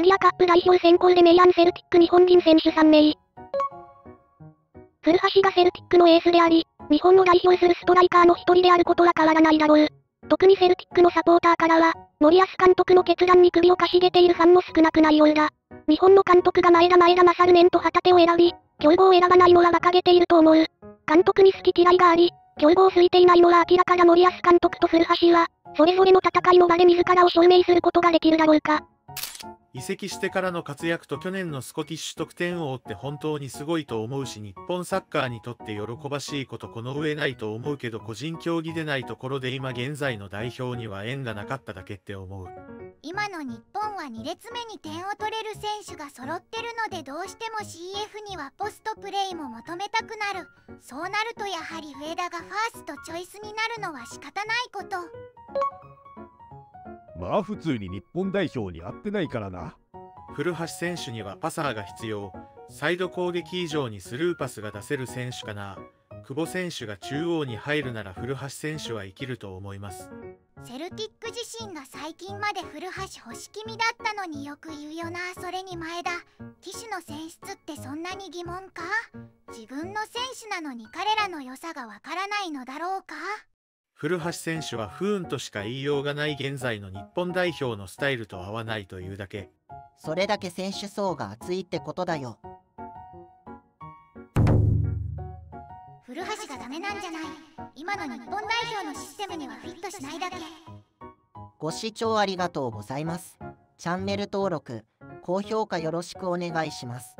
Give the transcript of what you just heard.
アジアカップ代表選考でメイアン・セルティック日本人選手3名。古橋がセルティックのエースであり、日本を代表するストライカーの一人であることは変わらないだろう。特にセルティックのサポーターからは、森保監督の決断に首をかしげているファンも少なくないようだ。日本の監督が前田前田勝年と旗手を選び、競合を選ばないのは馬鹿げていると思う。監督に好き嫌いがあり、競合をついていないのは明らかだ森保監督と古橋は、それぞれの戦いの場で自らを証明することができるだろうか。移籍してからの活躍と去年のスコティッシュ得点王って本当にすごいと思うし日本サッカーにとって喜ばしいことこの上ないと思うけど個人競技でないところで今現在の代表には縁がなかっただけって思う。今の日本は2列目に点を取れる選手が揃ってるのでどうしても CF にはポストプレイも求めたくなる。そうなるとやはり上田がファーストチョイスになるのは仕方ないこと。まあ普通に日本代表に合ってないからな。古橋選手にはパサーが必要。サイド攻撃以上にスルーパスが出せる選手かな。久保選手が中央に入るなら古橋選手は生きると思います。セルティック自身が最近まで古橋星気味だったのによく言うよなそれに前田。騎手の選出ってそんなに疑問か？自分の選手なのに彼らの良さがわからないのだろうか？古橋選手は不運としか言いようがない現在の日本代表のスタイルと合わないというだけ。それだけ選手層が厚いってことだよ。古橋がダメなんじゃない。今の日本代表のシステムにはフィットしないだけ。ご視聴ありがとうございます。チャンネル登録高評価よろしくお願いします